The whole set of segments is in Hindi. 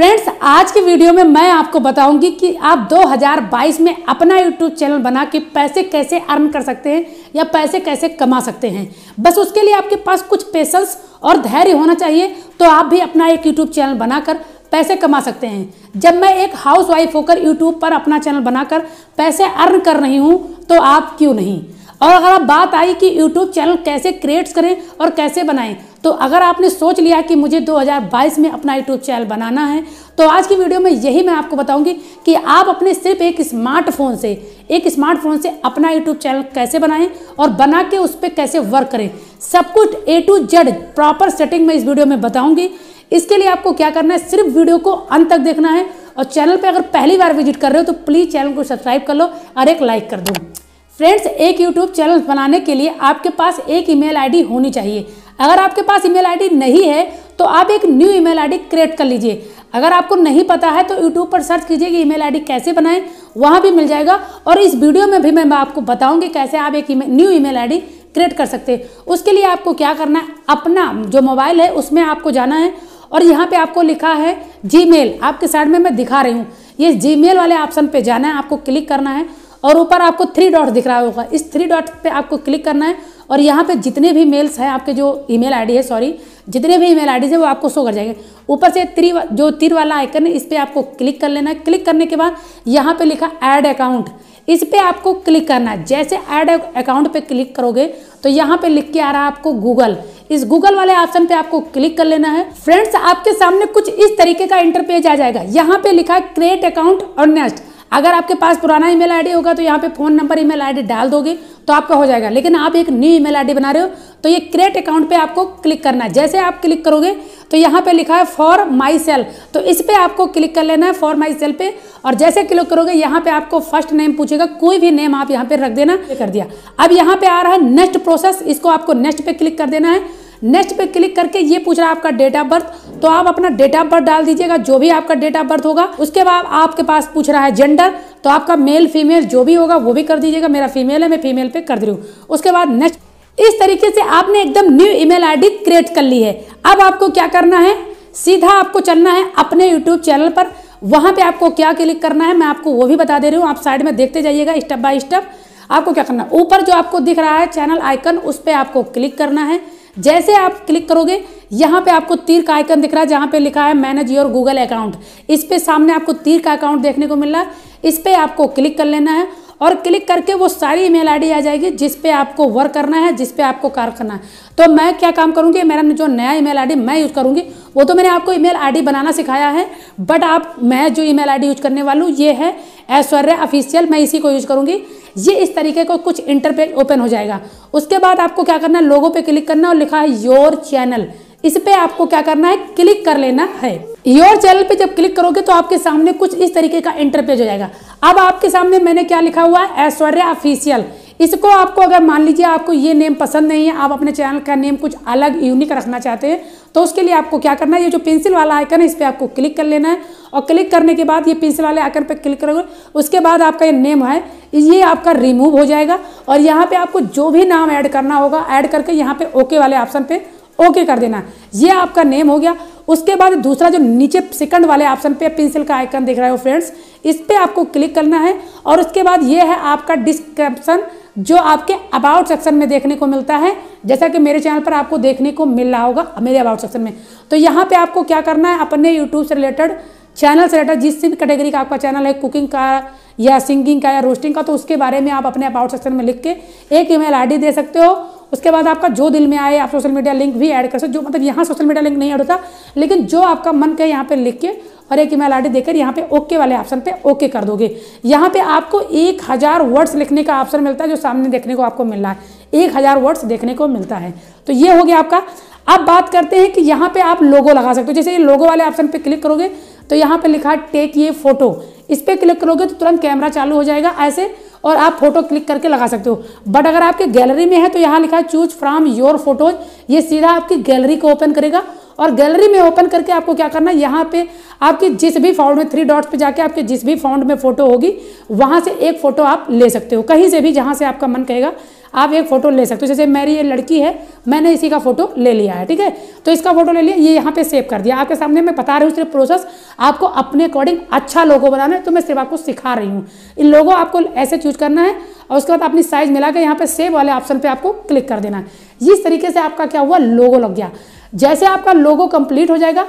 फ्रेंड्स, आज की वीडियो में मैं आपको बताऊँगी कि आप 2022 में अपना यूट्यूब चैनल बना के पैसे कैसे अर्न कर सकते हैं या पैसे कैसे कमा सकते हैं। बस उसके लिए आपके पास कुछ पेशेंस और धैर्य होना चाहिए तो आप भी अपना एक यूट्यूब चैनल बनाकर पैसे कमा सकते हैं। जब मैं एक हाउस वाइफ होकर यूट्यूब पर अपना चैनल बनाकर पैसे अर्न कर रही हूँ तो आप क्यों नहीं? और अगर आप बात आई कि यूट्यूब चैनल कैसे क्रिएट्स करें और कैसे बनाएँ तो अगर आपने सोच लिया कि मुझे 2022 में अपना यूट्यूब चैनल बनाना है तो आज की वीडियो में यही मैं आपको बताऊँगी कि आप अपने सिर्फ़ एक स्मार्टफ़ोन से, एक स्मार्टफ़ोन से अपना यूट्यूब चैनल कैसे बनाएँ और बना के उस पर कैसे वर्क करें। सब कुछ A to Z proper setting में इस वीडियो में बताऊँगी। इसके लिए आपको क्या करना है, सिर्फ़ वीडियो को अंत तक देखना है और चैनल पर अगर पहली बार विज़िट कर रहे हो तो प्लीज़ चैनल को सब्सक्राइब कर लो और एक लाइक कर दो। फ्रेंड्स एक यूट्यूब चैनल बनाने के लिए आपके पास एक ईमेल आईडी होनी चाहिए। अगर आपके पास ईमेल आईडी नहीं है तो आप एक न्यू ईमेल आईडी क्रिएट कर लीजिए। अगर आपको नहीं पता है तो यूट्यूब पर सर्च कीजिए कि ईमेल आईडी कैसे बनाएँ, वहाँ भी मिल जाएगा। और इस वीडियो में भी मैं आपको बताऊँगी कैसे आप एक न्यू ईमेल आईडी क्रिएट कर सकते हैं। उसके लिए आपको क्या करना है, अपना जो मोबाइल है, उसमें आपको जाना है। और यहाँ पे आपको लिखा है जी आपके साइड में मैं दिखा रही हूँ। ये जी वाले ऑप्शन पे जाना है, आपको क्लिक करना है। और ऊपर आपको थ्री डॉट दिख रहा होगा। इस थ्री डॉट पे आपको क्लिक करना है और यहाँ पे जितने भी मेल्स हैं, आपके जो ईमेल आईडी है सॉरी जितने भी ईमेल आईडी है, वो आपको शो कर जाएँगे। ऊपर से त्री जो तीर वाला आइकन है, इस पर आपको क्लिक कर लेना है। क्लिक करने के बाद यहाँ पे लिखा ऐड अकाउंट इस पर आपको क्लिक करना है। जैसे ऐड अकाउंट पे क्लिक करोगे तो यहाँ पे लिख के आ रहा है आपको गूगल इस गूगल वाले ऑप्शन पे आपको क्लिक कर लेना है। फ्रेंड्स आपके सामने कुछ इस तरीके का इंटरपेज आ जाएगा। यहाँ पे लिखा है क्रिएट अकाउंट और नेक्स्ट अगर आपके पास पुराना ईमेल आईडी होगा तो यहाँ पे फ़ोन नंबर, ईमेल आईडी डाल दोगे तो आपका हो जाएगा। लेकिन आप एक न्यू ईमेल आईडी बना रहे हो तो ये क्रिएट अकाउंट पे आपको क्लिक करना है। जैसे आप क्लिक करोगे तो यहाँ पे लिखा है फॉर माई सेल तो इस पर आपको क्लिक कर लेना है फॉर माई सेल पे। और जैसे क्लिक करोगे, यहाँ पे आपको फ़र्स्ट नेम पूछेगा, कोई भी नेम आप यहाँ पे रख देना कर दिया। अब यहाँ पे आ रहा है नेक्स्ट प्रोसेस इसको आपको नेक्स्ट पे क्लिक कर देना है। नेक्स्ट पे क्लिक करके ये पूछ रहा है आपका डेट ऑफ़ बर्थ तो आप अपना डेट ऑफ़ बर्थ डाल दीजिएगा, जो भी आपका डेट ऑफ़ बर्थ होगा। उसके बाद आपके पास पूछ रहा है जेंडर तो आपका मेल फीमेल जो भी होगा, वो भी कर दीजिएगा। मेरा फीमेल है, मैं फीमेल पे कर दे रही हूँ। उसके बाद नेक्स्ट इस तरीके से आपने एकदम न्यू ईमेल आईडी क्रिएट कर ली है। अब आपको क्या करना है? सीधा आपको चलना है अपने यूट्यूब चैनल पर। वहाँ पे आपको क्या क्लिक करना है, मैं आपको वो भी बता दे रही हूँ। आप साइड में देखते जाइएगा स्टेप बाय स्टेप आपको क्या करना है? ऊपर जो आपको दिख रहा है चैनल आइकन उस पर आपको क्लिक करना है। जैसे आप क्लिक करोगे, यहाँ पे आपको तीर का आइकन दिख रहा है, जहाँ पे लिखा है मैनेज योर गूगल अकाउंट इस पे सामने आपको तीर का अकाउंट देखने को मिल रहा है। इस पर आपको क्लिक कर लेना है। और क्लिक करके वो सारी ईमेल आईडी आ जाएगी जिस पे आपको वर्क करना है, जिस पे आपको कार्य करना है। तो मैं क्या काम करूँगी? मेरा जो नया ईमेल आईडी मैं यूज़ करूँगी। वो तो मैंने आपको ईमेल आईडी बनाना सिखाया है बट आप, मैं जो ईमेल आईडी यूज़ करने वालू, ये है ऐश्वर्या ऑफिशियल मैं इसी को यूज़ करूँगी। ये इस तरीके को कुछ इंटरपेज ओपन हो जाएगा। उसके बाद आपको क्या करना है? लोगों पर क्लिक करना और लिखा है योर चैनल इस पे आपको क्या करना है? क्लिक कर लेना है। योर चैनल पे जब क्लिक करोगे तो आपके सामने कुछ इस तरीके का इंटरपेज हो जाएगा। अब आपके सामने मैंने क्या लिखा हुआ है? ऐश्वर्या ऑफिशियल इसको आपको अगर मान लीजिए आपको ये नेम पसंद नहीं है, आप अपने चैनल का नेम कुछ अलग यूनिक रखना चाहते हैं तो उसके लिए आपको क्या करना है? ये जो पेंसिल वाला आइकन है, इस पर आपको क्लिक कर लेना है। और क्लिक करने के बाद ये पेंसिल वाले आइकन पर क्लिक करोगे, उसके बाद आपका ये नेम है, ये आपका रिमूव हो जाएगा। और यहाँ पे आपको जो भी नाम ऐड करना होगा ऐड करके यहाँ पे ओके वाले ऑप्शन पे ओके कर देना। ये आपका नेम हो गया। उसके बाद दूसरा जो नीचे सेकंड वाले ऑप्शन पे पेंसिल का आइकन दिख रहा है फ्रेंड्स इस पर आपको क्लिक करना है और उसके बाद ये है आपका डिस्क्रिप्शन जो आपके अबाउट सेक्शन में देखने को मिलता है। जैसा कि मेरे चैनल पर आपको देखने को मिल रहा होगा मेरे अबाउट सेक्शन में। तो यहाँ पे आपको क्या करना है, अपने यूट्यूब से रिलेटेड चैनल से रिलेटेड जिस भी कैटेगरी का आपका चैनल है कुकिंग का या सिंगिंग का या रोस्टिंग का तो उसके बारे में आप अपने अबाउट सेक्शन में लिख के एक ईमेल आईडी दे सकते हो उसके बाद आपका जो दिल में आए, आप सोशल मीडिया लिंक भी ऐड कर सकते जो मतलब यहाँ सोशल मीडिया लिंक नहीं ऐड होता, लेकिन जो आपका मन कहे यहाँ पे लिख के और एक ईमेल आईडी देकर यहाँ पे ओके वाले ऑप्शन पे ओके कर दोगे। यहाँ पे आपको एक हज़ार वर्ड्स लिखने का ऑप्शन मिलता है जो सामने देखने को आपको मिल रहा है। एक हज़ार वर्ड्स देखने को मिलता है। तो ये हो गया आपका। अब बात करते हैं कि यहाँ पे आप लोगो लगा सकते हो। जैसे ये लोगो वाले ऑप्शन पे क्लिक करोगे तो यहाँ पे लिखा टेक ये फ़ोटो इस पर क्लिक करोगे तो तुरंत कैमरा चालू हो जाएगा। ऐसे और आप फ़ोटो क्लिक करके लगा सकते हो। बट अगर आपके गैलरी में है तो यहाँ लिखा है चूज़ फ्रॉम योर फ़ोटोज़ ये सीधा आपकी गैलरी को ओपन करेगा। और गैलरी में ओपन करके आपको क्या करना है, यहाँ पे आपकी जिस भी फाउंड में थ्री डॉट्स पे जाके आपके जिस भी फाउंड में फ़ोटो होगी, वहाँ से एक फ़ोटो आप ले सकते हो। कहीं से भी जहाँ से आपका मन कहेगा आप एक फ़ोटो ले सकते हो। जैसे मेरी ये लड़की है, मैंने इसी का फ़ोटो ले लिया है, ठीक है? तो इसका फ़ोटो ले लिया, ये यहाँ पे सेव कर दिया। आपके सामने मैं बता रही हूँ सिर्फ़ प्रोसेस आपको अपने अकॉर्डिंग अच्छा लोगो बनाना है तो मैं सिर्फ़ आपको सिखा रही हूँ। इन लोगों आपको ऐसे चूज़ करना है, और उसके बाद अपनी साइज़ मिला के यहाँ पे सेव वाले ऑप्शन पे आपको क्लिक कर देना है। इस तरीके से आपका क्या हुआ? लोगो लग गया। जैसे आपका लोगो कंप्लीट हो जाएगा,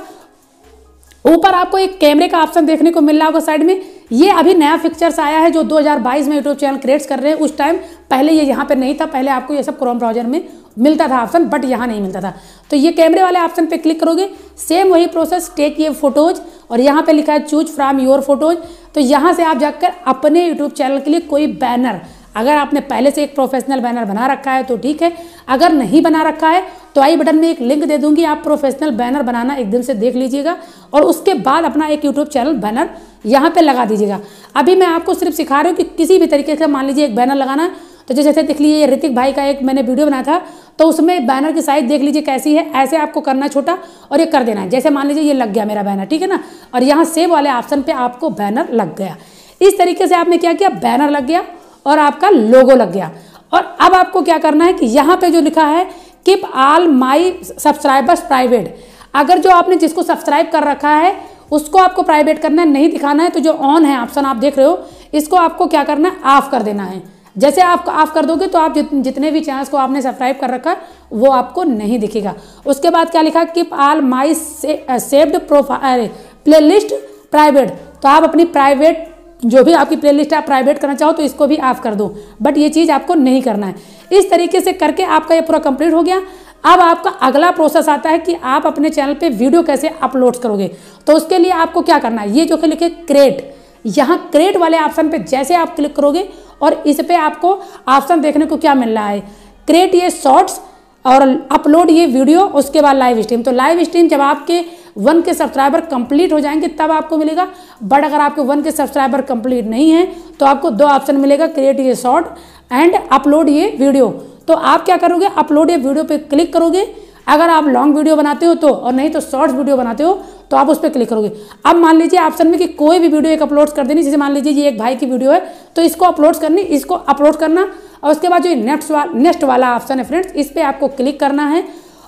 ऊपर आपको एक कैमरे का ऑप्शन देखने को मिल रहा होगा साइड में। ये अभी नया पिक्चर्स आया है जो 2022 में यूट्यूब चैनल क्रिएट्स कर रहे हैं। उस टाइम पहले ये यहाँ पे नहीं था, पहले आपको ये सब क्रोम ब्राउज़र में मिलता था ऑप्शन बट यहाँ नहीं मिलता था। तो ये कैमरे वाले ऑप्शन पे क्लिक करोगे सेम वही प्रोसेस टेक ये फ़ोटोज़ और यहाँ पे लिखा है चूज़ फ्रॉम योर फ़ोटोज़ तो यहाँ से आप जाकर अपने यूट्यूब चैनल के लिए कोई बैनर अगर आपने पहले से एक प्रोफेशनल बैनर बना रखा है तो ठीक है। अगर नहीं बना रखा है तो आई बटन में एक लिंक दे दूँगी, आप प्रोफेशनल बैनर बनाना एकदम से देख लीजिएगा और उसके बाद अपना एक यूट्यूब चैनल बैनर यहाँ पे लगा दीजिएगा। अभी मैं आपको सिर्फ़ सिखा रही हूँ कि किसी भी तरीके से मान लीजिए एक बैनर लगाना तो जैसे देख लीजिए ऋतिक भाई का एक मैंने वीडियो बनाया था तो उसमें बैनर की साइज़ देख लीजिए कैसी है, ऐसे आपको करना छोटा और ये कर देना है। जैसे मान लीजिए ये लग गया मेरा बैनर ठीक है ना? और यहाँ सेव वाले ऑप्शन पे आपको बैनर लग गया। इस तरीके से आपने क्या किया? बैनर लग गया और आपका लोगो लग गया। और अब आपको क्या करना है कि यहाँ पे जो लिखा है keep all my subscribers private अगर जो आपने जिसको सब्सक्राइब कर रखा है उसको आपको प्राइवेट करना है नहीं दिखाना है तो जो ऑन है ऑप्शन आप देख रहे हो इसको आपको क्या करना है ऑफ़ कर देना है। जैसे आप ऑफ़ कर दोगे तो आप जित, जितने भी चैनल्स को आपने सब्सक्राइब कर रखा वो आपको नहीं दिखेगा। उसके बाद क्या लिखा keep all my saved profile playlist private तो आप अपनी प्राइवेट जो भी आपकी प्लेलिस्ट आप प्राइवेट करना चाहो तो इसको भी ऑफ़ कर दो बट ये चीज़ आपको नहीं करना है। इस तरीके से करके आपका ये पूरा कंप्लीट हो गया। अब आपका अगला प्रोसेस आता है कि आप अपने चैनल पे वीडियो कैसे अपलोड करोगे। तो उसके लिए आपको क्या करना है? ये जो कि लिखे क्रेट यहाँ क्रेट वाले ऑप्शन पे जैसे आप क्लिक करोगे और इस पर आपको ऑप्शन देखने को क्या मिल रहा है? क्रिएट ये शॉर्ट्स और अपलोड ये वीडियो उसके बाद लाइव स्ट्रीम तो लाइव स्ट्रीम जब आपके वन के सब्सक्राइबर कंप्लीट हो जाएँगे, तब आपको मिलेगा। बट अगर आपके वन के सब्सक्राइबर कंप्लीट नहीं है तो आपको दो ऑप्शन मिलेगा क्रिएट ये शॉर्ट एंड अपलोड ये वीडियो तो आप क्या करोगे? अपलोड ये वीडियो पे क्लिक करोगे। अगर आप लॉन्ग वीडियो बनाते हो तो और नहीं तो शॉर्ट्स वीडियो बनाते हो तो आप उस पर क्लिक करोगे। अब मान लीजिए ऑप्शन में कि कोई भी वीडियो एक अपलोड कर देनी, जैसे मान लीजिए ये एक भाई की वीडियो है तो इसको अपलोड करनी, इसको अपलोड करना, और उसके बाद जो नेक्स्ट वाला नेक्स्ट वाला ऑप्शन है फ्रेंड्स इस पर आपको क्लिक करना है,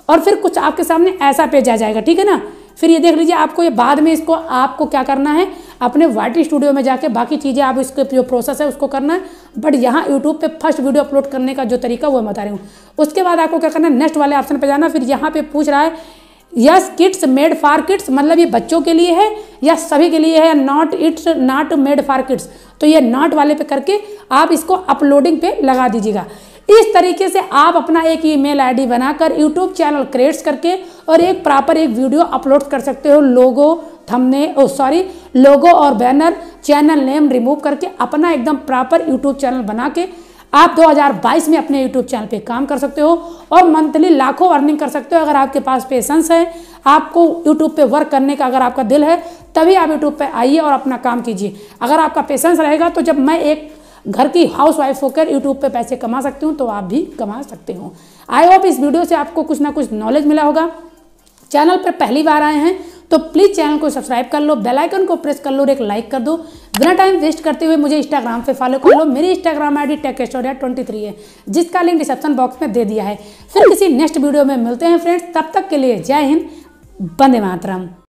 और फिर कुछ आपके सामने ऐसा पेज आ जाएगा, ठीक है ना? फिर ये देख लीजिए आपको ये बाद में इसको, आपको क्या करना है, अपने वाइटी स्टूडियो में जाके बाकी चीज़ें आप इसके जो प्रोसेस है उसको करना है बट यहाँ यूट्यूब पे फ़र्स्ट वीडियो अपलोड करने का जो तरीका वो मैं बता रही हूँ। उसके बाद आपको क्या करना है नेक्स्ट वाले ऑप्शन पे जाना, फिर यहाँ पे पूछ रहा है yes kids made for kids मतलब ये बच्चों के लिए है या सभी के लिए है not it's not made for kids तो ये नॉट वाले पे करके आप इसको अपलोडिंग पे लगा दीजिएगा। इस तरीके से आप अपना एक ईमेल आईडी बनाकर, यूट्यूब चैनल क्रिएट्स करके और एक प्रॉपर एक वीडियो अपलोड कर सकते हो। लोगो थमने ओ सॉरी लोगो और बैनर चैनल नेम रिमूव करके अपना एकदम प्रॉपर यूट्यूब चैनल बना के आप 2022 में अपने यूट्यूब चैनल पे काम कर सकते हो और मंथली लाखों अर्निंग कर सकते हो अगर आपके पास पेशेंस है। आपको यूट्यूब पे वर्क करने का अगर आपका दिल है, तभी आप यूट्यूब पे आइए और अपना काम कीजिए। अगर आपका पेशेंस रहेगा तो जब मैं एक घर की हाउस वाइफ होकर यूट्यूब पे पैसे कमा सकती हूँ तो आप भी कमा सकते हो। आई होप इस वीडियो से आपको कुछ ना कुछ नॉलेज मिला होगा। चैनल पर पहली बार आए हैं तो प्लीज़ चैनल को सब्सक्राइब कर लो बेल आइकन को प्रेस कर लो और एक लाइक कर दो। बिना टाइम वेस्ट करते हुए मुझे इंस्टाग्राम पे फॉलो कर लो। मेरी Instagram I D tech twenty three है, जिसका लिंक डिस्क्रिप्शन बॉक्स में दे दिया है। फिर किसी नेक्स्ट वीडियो में मिलते हैं फ्रेंड्स तब तक के लिए जय हिंद बंदे मातरम।